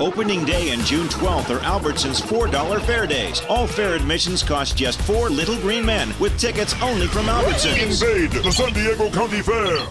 Opening day and June 12th are Albertson's $4 fair days. All fair admissions cost just four little green men with tickets only from Albertsons. Invade the San Diego County Fair.